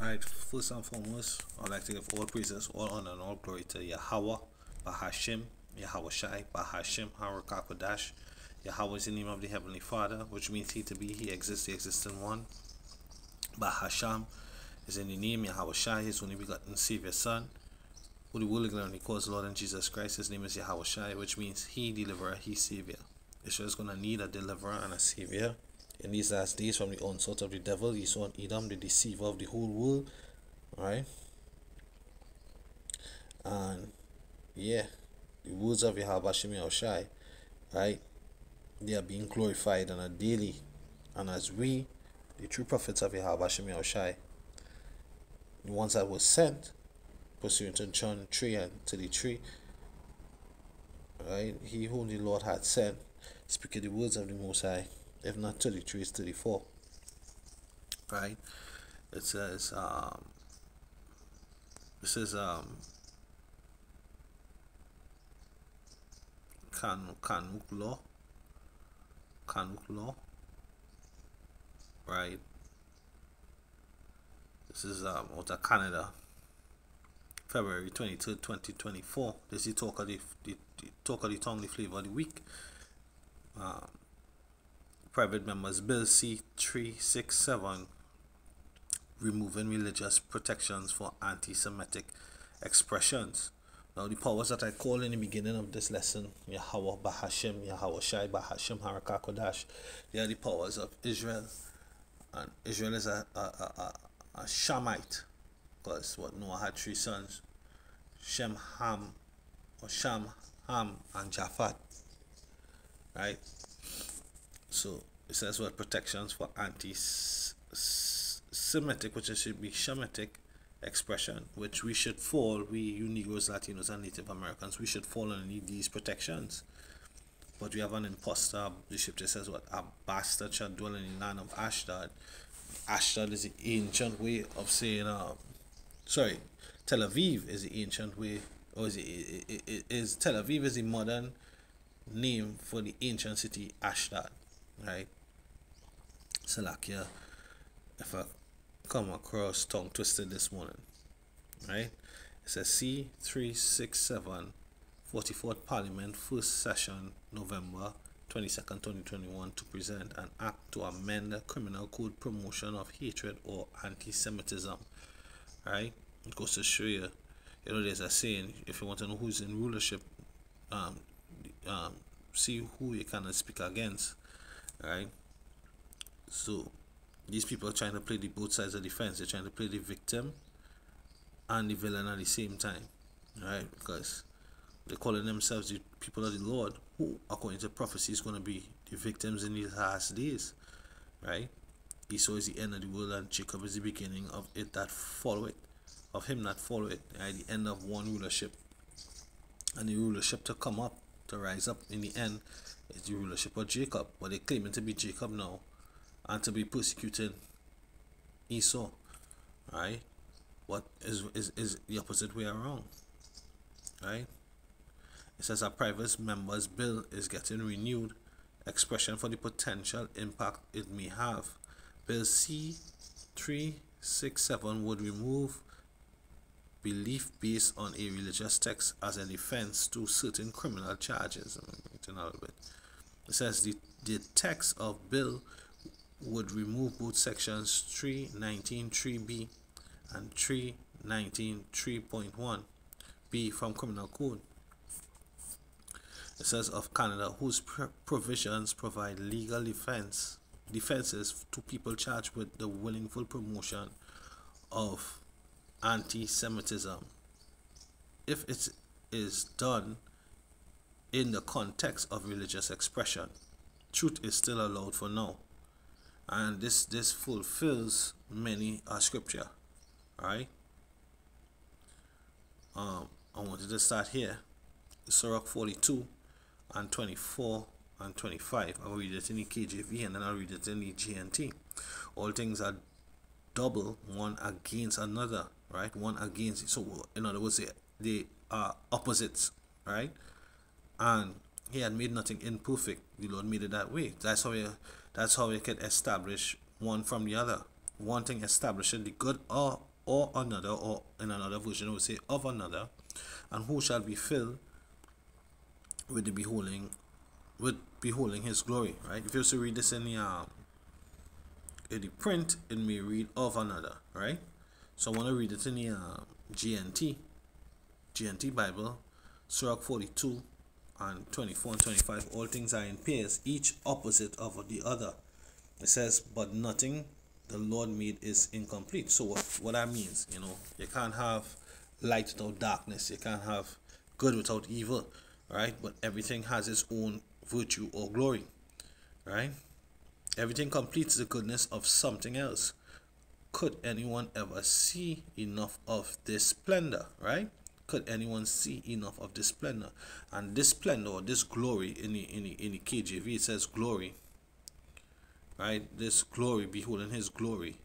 Alright, first and foremost, I'd like to give all praises, all honor, and all glory to Yahweh, Bahashim, Yahweh Shai, Bahashim, Harakakodash. Yahweh is the name of the Heavenly Father, which means He to be, He exists, the existing one. Bahasham is in the name Yahweh Shai, His only begotten Savior Son, who the world He calls Lord and Jesus Christ. His name is Yahweh Shai, which means He deliverer, He Savior. Israel is going to need a deliverer and a Savior in these last days from the onslaught of the devil, Esau and Edom, the deceiver of the whole world. Right? And yeah, the words of Yahweh Shem Shai, right? They are being glorified on a daily. And as we, the true prophets of Yahweh Shem Shai, the ones that were sent, pursuant to John 3 and 33, right? He whom the Lord had sent, speaking the words of the Most High if not 33 it's 34 right? It says um it says um kan Canuck law. Canuck law. Right? This is um out of canada february 22 2024 this is talk of the, the, the talk of the tongue the flavor of the week? Um private members bill c367 removing religious protections for anti-semitic expressions. Now the powers that i call in the beginning of this lesson yahweh bahashim yahweh shai bahashim harakakodash they are the powers of israel. And israel is a, a, a, a shamite because what noah had three sons shem ham or sham ham and japhat right so it says what protections for anti-Semitic, which should be Shemitic expression, which we should fall, we you Negroes, Latinos, and Native Americans, we should fall underneath these protections. But we have an impostor, the scripture says what a bastard shall dwell in the land of Ashdod. Ashdod is the ancient way of saying uh, sorry, Tel Aviv is the ancient way, or is it is Tel Aviv is the modern name for the ancient city Ashdod right? Salakia if I come across tongue twisted this morning right? It says C367 44th Parliament first session November 22nd 2021 to present an act to amend the criminal code promotion of hatred or anti-Semitism right? It goes to show you you know there's a saying if you want to know who's in rulership um, um, see who you can speak against right? So these people are trying to play the both sides of the fence. They're trying to play the victim and the villain at the same time right? Because they're calling themselves the people of the lord who according to prophecy is going to be the victims in these last days right? Esau is the end of the world and jacob is the beginning of it that follow it of him that follow it right? The end of one rulership and the rulership to come up to rise up in the end is the rulership of Jacob. But they're claiming to be Jacob now and to be persecuting Esau. Right? What is, is, is the opposite way around? Right? It says a private member's bill is getting renewed. Expression for the potential impact it may have. Bill C367 would remove belief based on a religious text as a defense to certain criminal charges. A little bit. It says the, the text of bill would remove both sections 319 3b and 319 3.1 b from criminal code. It says of Canada whose provisions provide legal defense defenses to people charged with the willful promotion of anti-Semitism if it is done in the context of religious expression. Truth is still allowed for now. And this this fulfills many a scripture. Alright? Um I wanted to start here. Sirach 42 and 24 and 25. I'll read it in the KJV and then I'll read it in the GNT. All things are double one against another right one against so in other words they, are opposites right and he had made nothing imperfect the lord made it that way that's how we that's how we can establish one from the other one thing establishing the good or or another, or in another version, would say of another, and who shall be filled with the beholding, with beholding his glory. Right? If you also read this in the um, in the print, it may read of another. Right? So I want to read it in the uh, GNT, GNT Bible, Sirach 42 and 24 and 25. All things are in pairs, each opposite of the other. It says, but nothing the Lord made is incomplete. So what, what that means, you know, you can't have light without darkness. You can't have good without evil, right? But everything has its own virtue or glory, right? Everything completes the goodness of something else. Could anyone ever see enough of this splendor, right? Could anyone see enough of this splendor? And this splendor, this glory in the in the in the KJV, it says glory right? This glory, beholding his glory,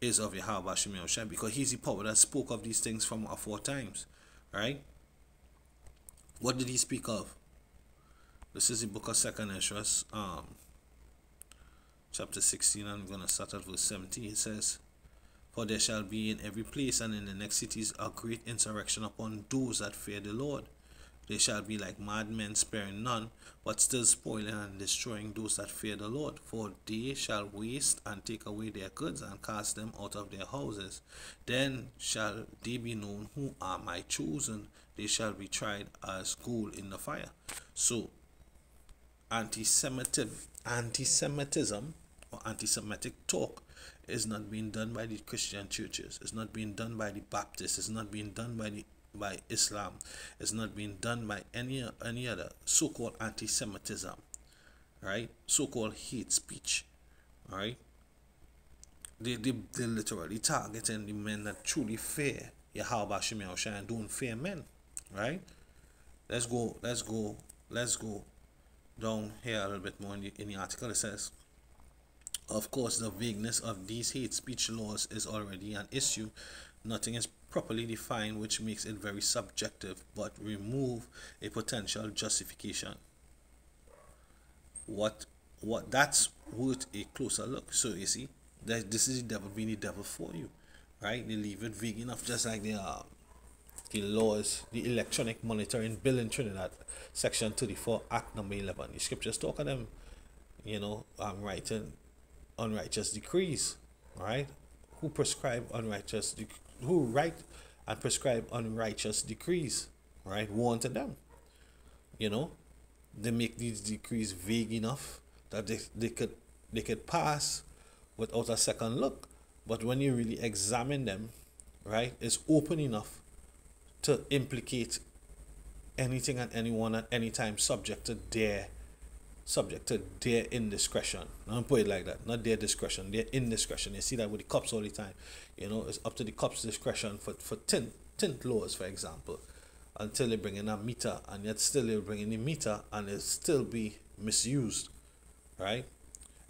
is of Yahweh Hashem because he's the power that spoke of these things from four times, right? What did he speak of? This is the book of Second Ezra, um, chapter 16, I'm going to start at verse 17. It says, For there shall be in every place and in the next cities a great insurrection upon those that fear the Lord they shall be like madmen, sparing none, but still spoiling and destroying those that fear the Lord. For they shall waste and take away their goods and cast them out of their houses. Then shall they be known who are my chosen. They shall be tried as gold in the fire. So, anti-Semitism, anti-Semitism or anti-Semitic talk is not being done by the Christian churches. It's not being done by the Baptists. It's not being done by the by Islam. It's not being done by any any other so-called anti-Semitism, right? So-called hate speech, right? They, they, they literally targeting the men that truly fear Yahweh Shem and don't fear men, right? Let's go, let's go, let's go down here a little bit more in the, in the article. It says, of course, the vagueness of these hate speech laws is already an issue. Nothing is properly defined which makes it very subjective but remove a potential justification. What what that's worth a closer look. So you see that this is the devil being the devil for you right? They leave it vague enough just like the uh, the laws the electronic monitoring bill in trinidad section 34 act number 11 the scriptures talk of them you know i'm writing unrighteous decrees right who prescribe unrighteous who write and prescribe unrighteous decrees, right? Warn to them. You know, they make these decrees vague enough that they, they could they could pass without a second look. But when you really examine them, right, it's open enough to implicate anything and anyone at any time subject to their subject to their indiscretion. I don't put it like that. Not their discretion, their indiscretion. You see that with the cops all the time. You know, it's up to the cops' discretion for, for tint, tint laws, for example, until they bring in a meter, and yet still they bring in the meter and it still be misused. Right?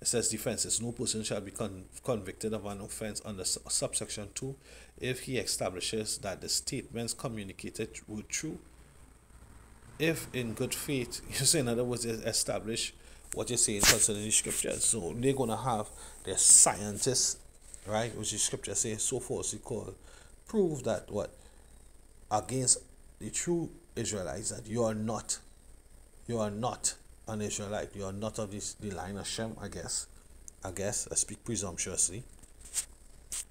It says defenses. No person shall be con- convicted of an offense under subsection 2 if he establishes that the statements communicated were true if in good faith, you say in other words, establish what you're saying concerning the scriptures. So they're gonna have their scientists, right, which the scripture says so falsely called, prove that what against the true Israelites that you are not, you are not an Israelite, you are not of this the line of Shem, I guess. I guess I speak presumptuously.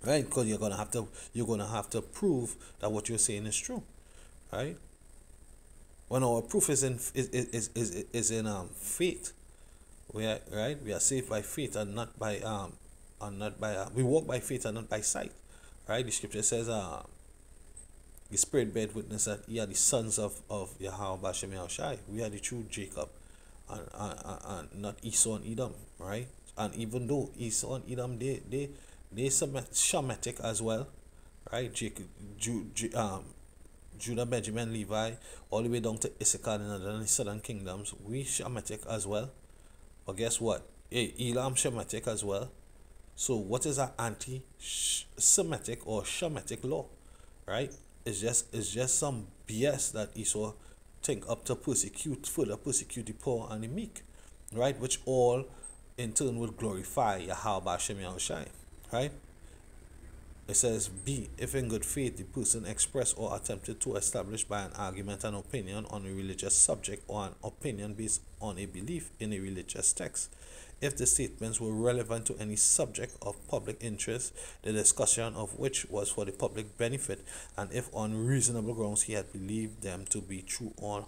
Right, because you're gonna have to you're gonna have to prove that what you're saying is true. Right? When our proof is in is is is, is in um faith we are right? We are saved by faith and not by um and not by uh, we walk by faith and not by sight right? The scripture says uh the spirit bear witness that ye are the sons of of Yahweh Bashem we are the true Jacob and, and, and not Esau and Edom right? And even though Esau and Edom they they they Shemitic as well right? Jacob Ju, Ju, um Judah, Benjamin, Levi, all the way down to Issachar and the southern kingdoms, we Shemitic as well. But guess what? Hey, Elam Shemitic as well. So what is an anti-Semitic or Shemitic law? Right? It's just it's just some BS that Esau think up to persecute, further persecute the poor and the meek. Right? Which all in turn will glorify Yahweh Shem Yahushai. Right? It says B. If in good faith the person expressed or attempted to establish by an argument an opinion on a religious subject or an opinion based on a belief in a religious text. If the statements were relevant to any subject of public interest, the discussion of which was for the public benefit, and if on reasonable grounds he had believed them to be true, or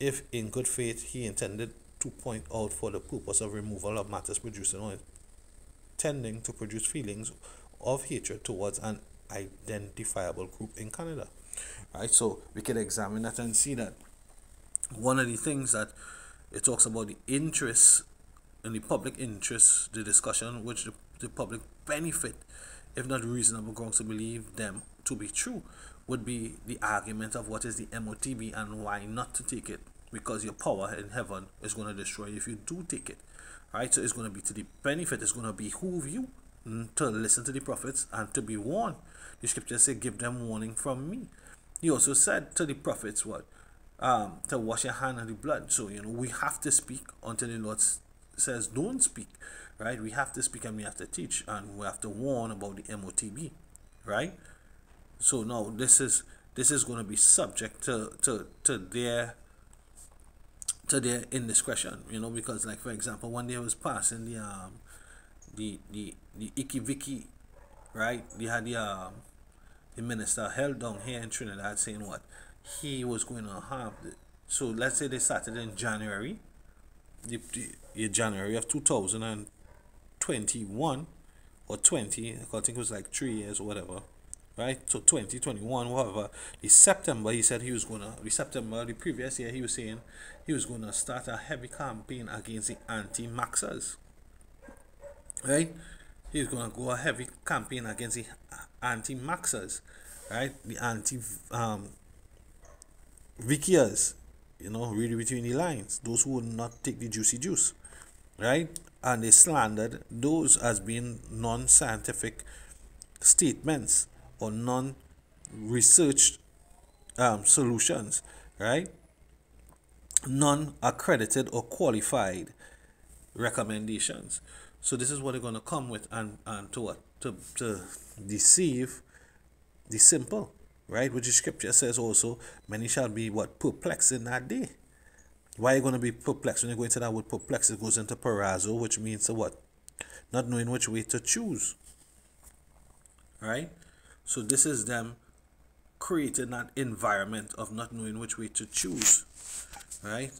if in good faith he intended to point out for the purpose of removal of matters producing or tending to produce feelings of hatred towards an identifiable group in Canada. Right, so we can examine that and see that one of the things that it talks about the interest in the public interest, the discussion which the, the public benefit, if not reasonable grounds to believe them to be true, would be the argument of what is the MOTB and why not to take it. Because your power in heaven is going to destroy you if you do take it. Right? So it's going to be to the benefit, it's going to behoove you to listen to the prophets and to be warned. The scripture say, Give them warning from me. He also said to the prophets, What? Um, to wash your hand in the blood. So, you know, we have to speak until the Lord says, Don't speak. Right? We have to speak and we have to teach and we have to warn about the MOTB. Right? So now this is this is going to be subject to, to, to their to their indiscretion, you know, because like for example, when they was passing the um the the the Icky Vicky, right? They had the um, the minister held down here in Trinidad saying what he was going to have. The, so let's say they started in January, the, the January of two thousand and twenty-one or twenty. I think it was like three years or whatever. Right, so 2021, whatever. The September, he said he was gonna. The September, the previous year, he was saying he was gonna start a heavy campaign against the anti-maxers right? He's going to go a heavy campaign against the anti-maxers, right? The anti um, you know, read between the lines. Those who would not take the juicy juice, right? And they slandered those as being non-scientific statements or non-researched um, solutions, right? Non-accredited or qualified recommendations. So this is what they're going to come with and, and to what? To, to deceive the simple, right? Which the scripture says also, many shall be what? Perplexed in that day. Why are you going to be perplexed? When you go into that word perplexed, it goes into perazzo, which means to what? Not knowing which way to choose. Right? So this is them creating that environment of not knowing which way to choose. Right?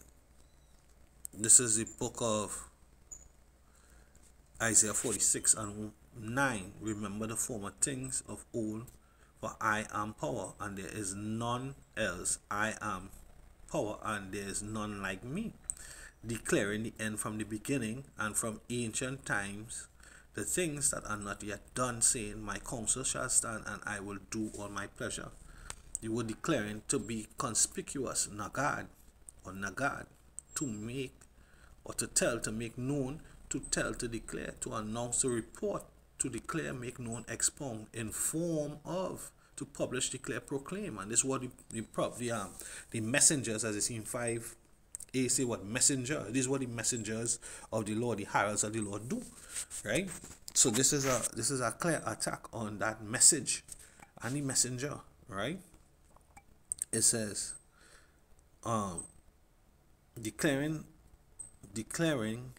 This is the book of Isaiah 46 and 9 Remember the former things of old, for I am power, and there is none else. I am power, and there is none like me. Declaring the end from the beginning and from ancient times, the things that are not yet done, saying, My counsel shall stand, and I will do all my pleasure. You were declaring to be conspicuous, nagad, or nagad, to make or to tell, to make known to tell, to declare, to announce, to report, to declare, make known, expound, inform of, to publish, declare, proclaim. And this is what the, the, the, um, the messengers, as it's in 5 A say what messenger. This is what the messengers of the Lord, the heralds of the Lord do. Right? So this is a this is a clear attack on that message and the messenger, right? It says um declaring declaring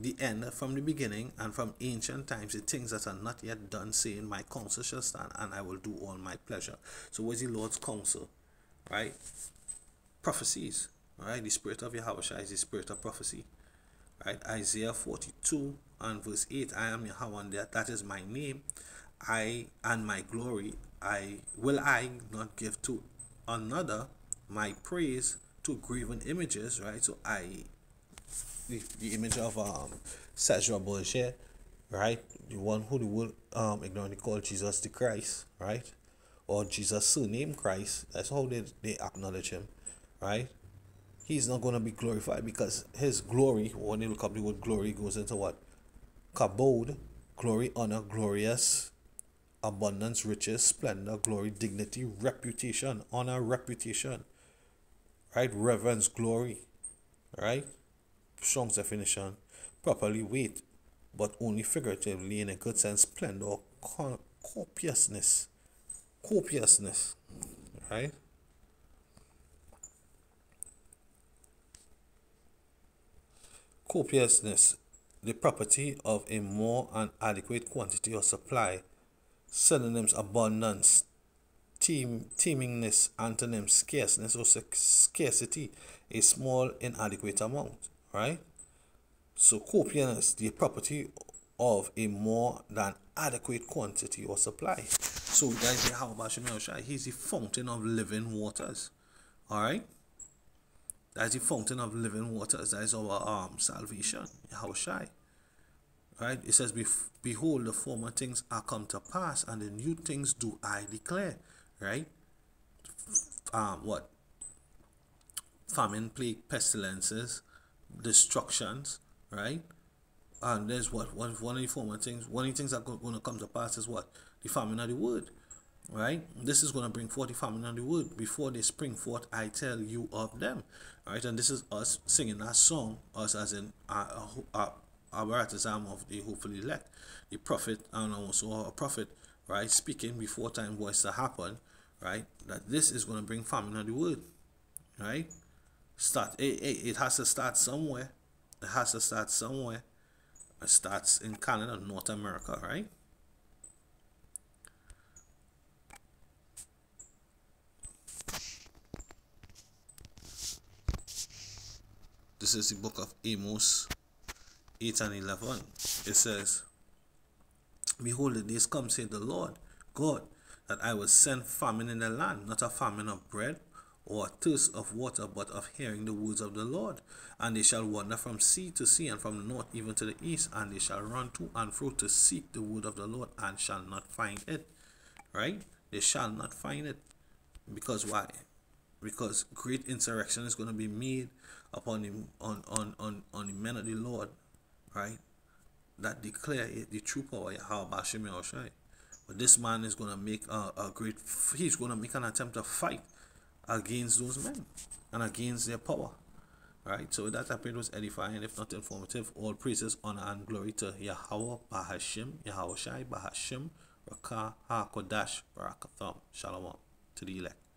the end from the beginning and from ancient times the things that are not yet done saying my counsel shall stand and i will do all my pleasure. So what's the lord's counsel right? Prophecies right? The spirit of yahweh is the spirit of prophecy right? Isaiah 42 and verse 8 i am yahweh and that, that is my name. I and my glory i will i not give to another my praise to graven images right? So i the, the image of um Cesare Borgia, right? The one who will um ignorantly call Jesus the Christ, right? Or Jesus surname Christ. That's how they, they acknowledge him, right? He's not gonna be glorified because his glory, when you look up the word glory, goes into what? Kabod, glory, honor, glorious, abundance, riches, splendor, glory, dignity, reputation, honor, reputation, right? Reverence, glory, right? Strong's definition, properly weight, but only figuratively in a good sense, splendor, con- copiousness. Copiousness. Right? Copiousness, the property of a more and adequate quantity or supply. Synonyms abundance, team, teemingness, antonyms scarceness or scarcity, a small inadequate amount, right? So copious, the property of a more than adequate quantity or supply. So that's the how about Shai. He's the fountain of living waters. Alright? That's the fountain of living waters. That is our um, salvation. Shai. Right? It says, Behold, the former things are come to pass, and the new things do I declare. Right? Um, what? Famine, plague, pestilences, destructions, right? And there's what one one of the former things. One of the things that going to come to pass is what the famine of the wood, right? This is going to bring forth the famine of the wood Before they spring forth, I tell you of them, right? And this is us singing that song, us as in uh, uh, uh, our, our, our baptism of the hopefully elect, the prophet, and also a prophet, right? Speaking before time was to happen, right? That this is going to bring famine of the wood, right? Start. It, it, it has to start somewhere. It has to start somewhere It starts in Canada, North America, right? This is the book of Amos 8 and 11. It says, Behold, the days come, said the Lord God, that I will send famine in the land, not a famine of bread, or thirst of water, but of hearing the words of the Lord. And they shall wander from sea to sea, and from the north even to the east, and they shall run to and fro to seek the word of the Lord, and shall not find it. Right? They shall not find it. Because why? Because great insurrection is going to be made upon him on, on, on, on the men of the Lord, right? That declare the true power Yahweh Bashim But this man is going to make a, a great, he's going to make an attempt to fight against those men and against their power. Right, so that appeared was edifying, if not informative. All praises, honor, and glory to Yahweh, Bahashim, Yahweh Shai, Bahashim, Rakah, HaKodash, Barakatham, Shalom, to the elect.